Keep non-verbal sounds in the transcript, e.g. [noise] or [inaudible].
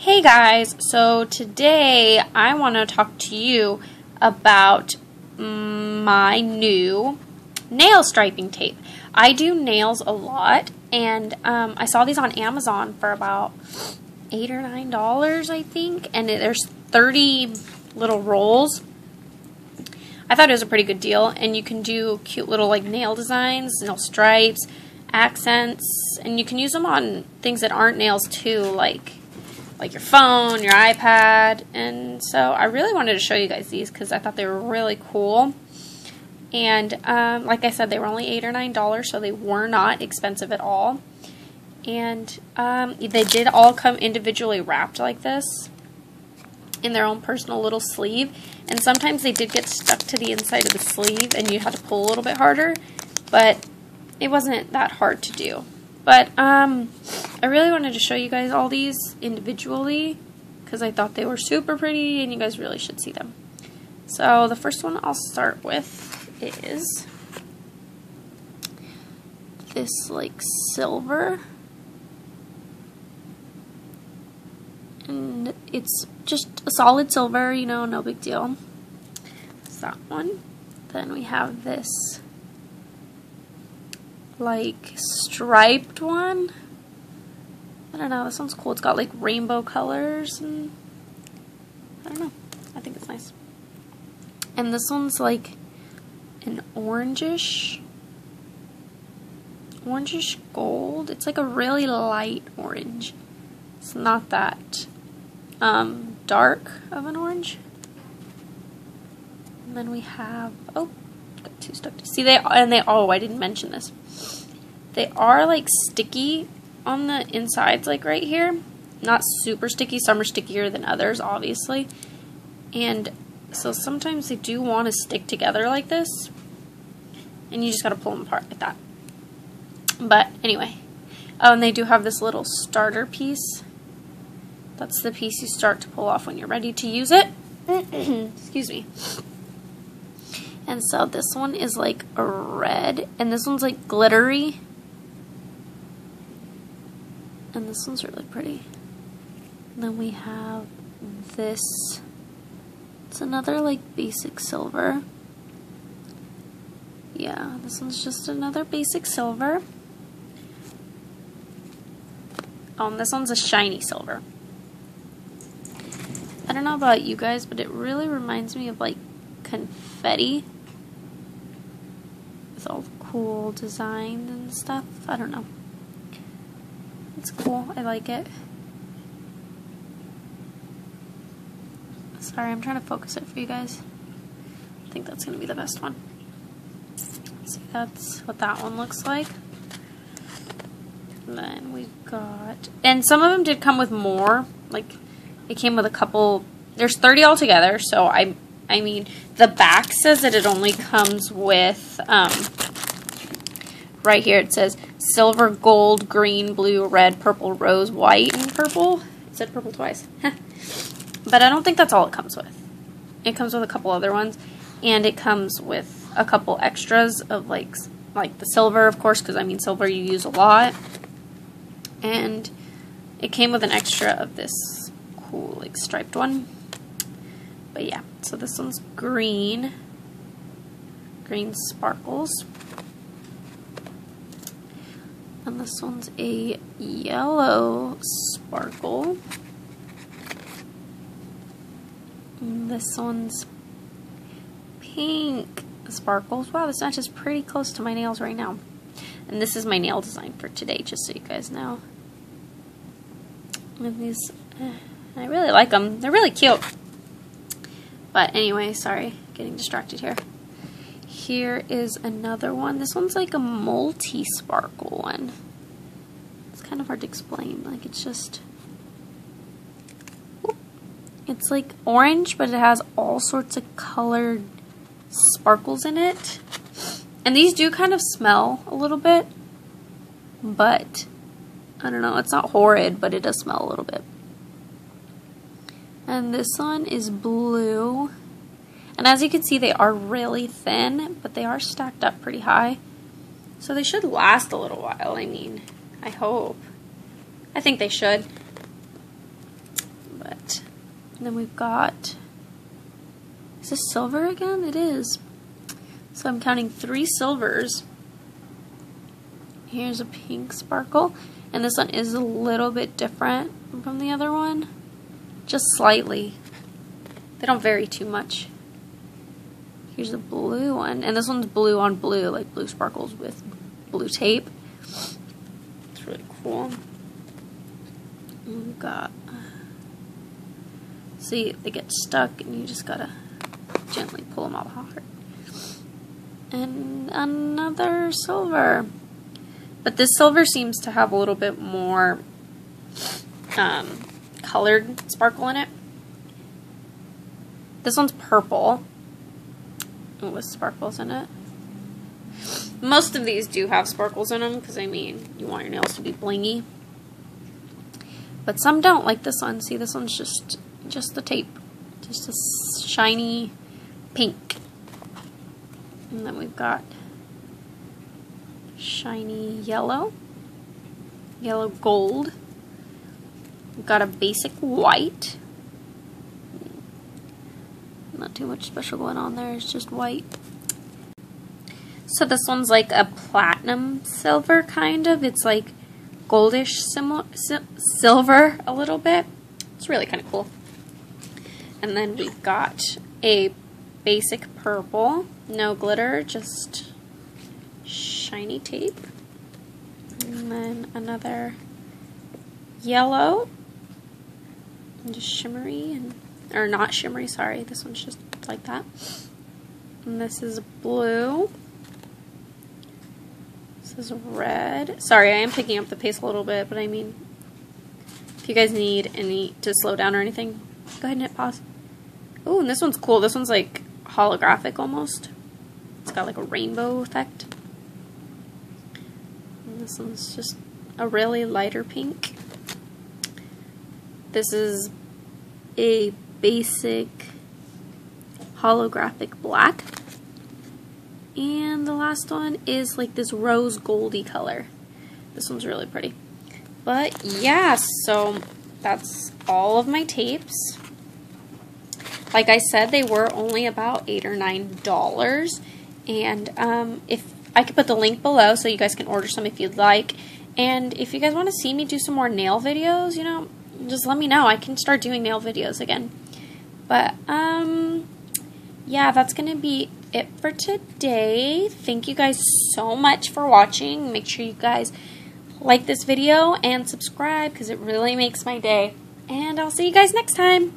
Hey guys, so today I want to talk to you about my new nail striping tape. I do nails a lot, and um, I saw these on Amazon for about eight or nine dollars, I think, and it, there's 30 little rolls. I thought it was a pretty good deal, and you can do cute little like nail designs, nail stripes, accents, and you can use them on things that aren't nails too, like like your phone, your iPad, and so I really wanted to show you guys these because I thought they were really cool. And um, like I said, they were only eight or nine dollars, so they were not expensive at all. And um, they did all come individually wrapped like this in their own personal little sleeve. And sometimes they did get stuck to the inside of the sleeve, and you had to pull a little bit harder, but it wasn't that hard to do. But um, I really wanted to show you guys all these individually because I thought they were super pretty and you guys really should see them. So the first one I'll start with is this like silver. And it's just a solid silver, you know, no big deal. That's that one. Then we have this like striped one. I don't know, this one's cool. It's got like rainbow colors and I don't know. I think it's nice. And this one's like an orangish orangish gold. It's like a really light orange. It's not that um, dark of an orange. And then we have oh got two stuck. To, See they and they oh I didn't mention this. They are like sticky on the insides, like right here. Not super sticky. Some are stickier than others, obviously. And so sometimes they do want to stick together like this. And you just got to pull them apart like that. But anyway. Oh, and they do have this little starter piece. That's the piece you start to pull off when you're ready to use it. [coughs] Excuse me. And so this one is like a red, and this one's like glittery. And this one's really pretty. And then we have this. It's another like basic silver. Yeah, this one's just another basic silver. Oh, this one's a shiny silver. I don't know about you guys, but it really reminds me of like confetti with all the cool designs and stuff. I don't know. It's cool. I like it. Sorry, I'm trying to focus it for you guys. I think that's going to be the best one. See, that's what that one looks like. And then we got... And some of them did come with more. Like, it came with a couple... There's 30 altogether, so I... I mean, the back says that it only comes with... Um, right here it says silver, gold, green, blue, red, purple, rose, white, and purple. It said purple twice. [laughs] but I don't think that's all it comes with. It comes with a couple other ones, and it comes with a couple extras of like like the silver, of course, because I mean silver you use a lot. And it came with an extra of this cool like striped one. But yeah, so this one's green. Green sparkles. And this one's a yellow sparkle. And this one's pink sparkles. Wow, this matches pretty close to my nails right now. And this is my nail design for today, just so you guys know. And these, eh, I really like them. They're really cute. But anyway, sorry, getting distracted here. Here is another one. This one's like a multi-sparkle one. It's kind of hard to explain. Like it's just... It's like orange, but it has all sorts of colored sparkles in it. And these do kind of smell a little bit. But, I don't know, it's not horrid, but it does smell a little bit. And this one is blue. And as you can see, they are really thin, but they are stacked up pretty high. So they should last a little while, I mean, I hope. I think they should. But then we've got, is this silver again? It is. So I'm counting three silvers. Here's a pink sparkle. And this one is a little bit different from the other one. Just slightly. They don't vary too much. Here's a blue one. And this one's blue on blue, like blue sparkles with blue tape. It's really cool. We've got, see, they get stuck and you just gotta gently pull them apart. And another silver. But this silver seems to have a little bit more um, colored sparkle in it. This one's purple with sparkles in it. Most of these do have sparkles in them because, I mean, you want your nails to be blingy. But some don't, like this one. See, this one's just just the tape. Just a shiny pink. And then we've got shiny yellow, yellow gold. We've got a basic white. Not too much special going on there, it's just white. So this one's like a platinum silver kind of. It's like goldish silver a little bit. It's really kind of cool. And then we've got a basic purple, no glitter, just shiny tape. And then another yellow, just shimmery, and or not shimmery, sorry, this one's just like that. And this is blue. This is red. Sorry, I am picking up the pace a little bit, but I mean, if you guys need any to slow down or anything, go ahead and hit pause. Oh, and this one's cool. This one's like holographic almost. It's got like a rainbow effect. And this one's just a really lighter pink. This is a basic holographic black. And the last one is like this rose goldy color. This one's really pretty. But yeah, so that's all of my tapes. Like I said, they were only about 8 or $9. And um, if I could put the link below so you guys can order some if you'd like. And if you guys want to see me do some more nail videos, you know, just let me know. I can start doing nail videos again. But, um, yeah, that's going to be it for today. Thank you guys so much for watching. Make sure you guys like this video and subscribe because it really makes my day. And I'll see you guys next time.